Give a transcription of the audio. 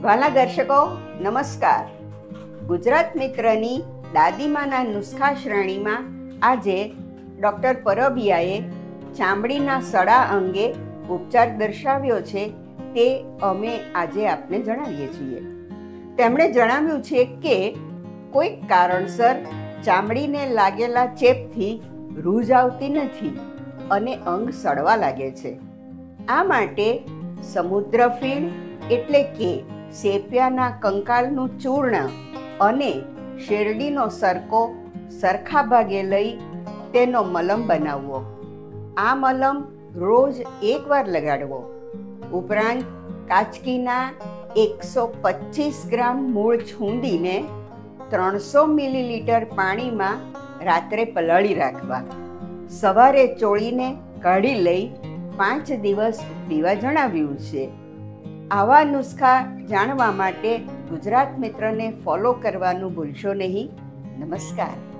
વાલા દર્શકો, નમસ્કાર. ગુજરાત મિત્રની દાદીમાના નુસ્ખા શ્રેણીમાં આજે ડૉક્ટર પરબિયાએ ચામડીના સડા અંગે ઉપચાર દર્શાવ્યો છે તે અમે આજે આપને જણાવીએ છીએ. તેમણે જણાવ્યું છે કે, કોઈક કારણસર ચામડીને લાગેલા ચેપથી રૂજ આવતી નથી અને અંગ સડવા લાગે છે. આ માટે સમુદ્ર ફીણ એટલે કે સેપિયાના કંકાલનું ચૂર્ણ અને શેરડીનો સરકો સરખા ભાગે લઈ તેનો મલમ બનાવવો. આ મલમ રોજ એકવાર લગાડવો. ઉપરાંત કાચકીના એકસો પચીસ ગ્રામ મૂળ છૂંદીને ત્રણસો મિલીલીટર પાણીમાં રાત્રે પલાળી રાખવા. સવારે ચોળીને કાઢી લઈ પાંચ દિવસ પીવા જણાવ્યું છે. આવા નુસ્ખા જાણવા માટે ગુજરાત મિત્રને ફોલો કરવાનું ભૂલશો નહીં. નમસ્કાર.